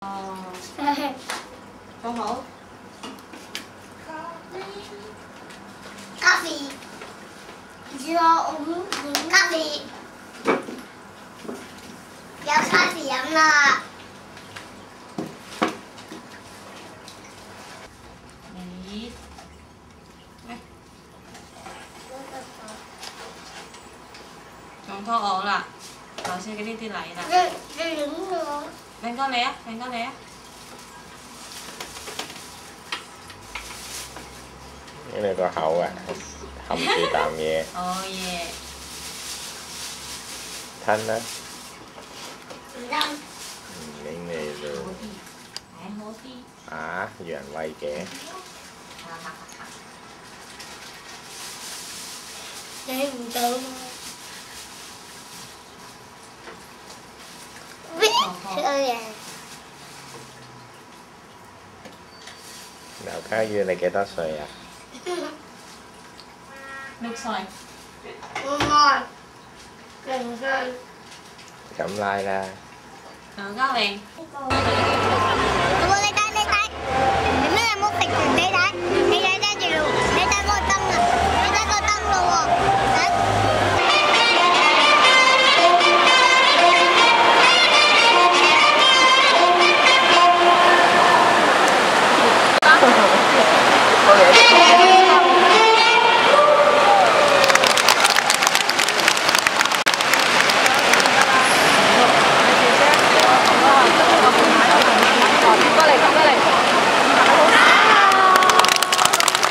好好。咖啡。你知道我们咖啡，要咖啡饮啦。上拖好啦，先嗰啲啲嚟啦。Rừng nữa Đánh con lé, đánh con lé cái này có hậu à hầm chị tạm nhẹ Oh yeah thanh răng những này rồi. À giờ anh quay kẻ ha. rừng tự ơi à nào cá dưa này kẻ đó xoài à? Nước xoài. Ngon rừng rừng chậm like ra Được các bạn